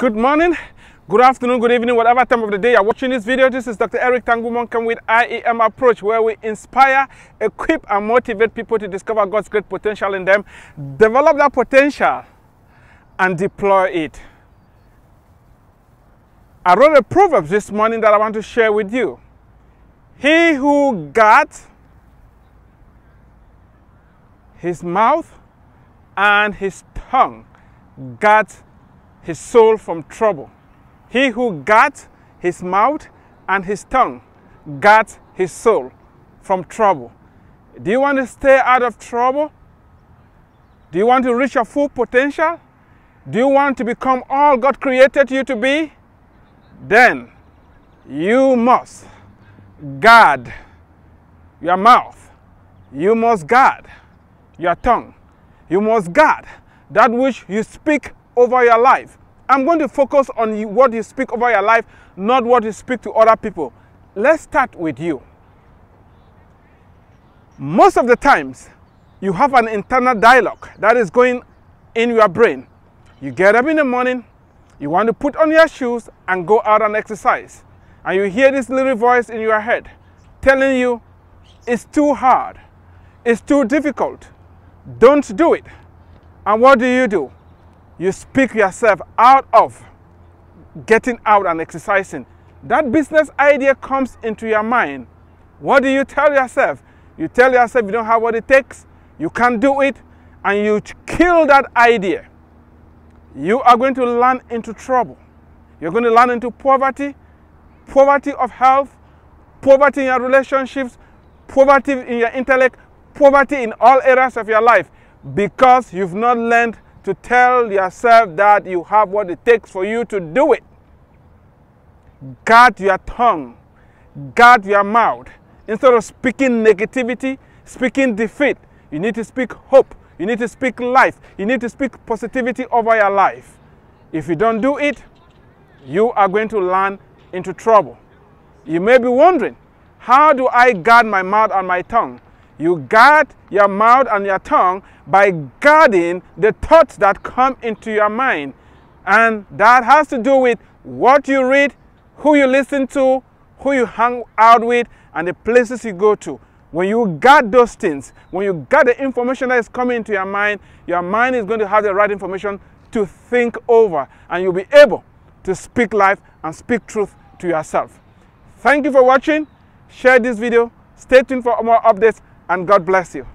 Good morning, good afternoon, good evening, whatever time of the day you're watching this video. This is Dr. Eric Tangumonkem with IEM Approach, where we inspire, equip, and motivate people to discover God's great potential in them, develop that potential, and deploy it. I wrote a proverb this morning that I want to share with you. He who got his mouth and his tongue got his soul from trouble. He who guards his mouth and his tongue guards his soul from trouble. Do you want to stay out of trouble? Do you want to reach your full potential? Do you want to become all God created you to be? Then you must guard your mouth. You must guard your tongue. You must guard that which you speak over your life. I'm going to focus on what you speak over your life, not what you speak to other people. Let's start with you. Most of the times, you have an internal dialogue that is going in your brain. You get up in the morning, you want to put on your shoes and go out and exercise. And you hear this little voice in your head telling you, it's too hard, it's too difficult, don't do it. And what do you do? You speak yourself out of getting out and exercising. That business idea comes into your mind. What do you tell yourself? You tell yourself you don't have what it takes, you can't do it, and you kill that idea. You are going to run into trouble. You're going to run into poverty, poverty of health, poverty in your relationships, poverty in your intellect, poverty in all areas of your life because you've not learned to tell yourself that you have what it takes for you to do it. Guard your tongue, guard your mouth. Instead of speaking negativity, speaking defeat, you need to speak hope. You need to speak life. You need to speak positivity over your life. If you don't do it, you are going to land into trouble. You may be wondering, how do I guard my mouth and my tongue? You guard your mouth and your tongue by guarding the thoughts that come into your mind. And that has to do with what you read, who you listen to, who you hang out with, and the places you go to. When you guard those things, when you guard the information that is coming into your mind, your mind is going to have the right information to think over, and you'll be able to speak life and speak truth to yourself. Thank you for watching. Share this video. Stay tuned for more updates and God bless you.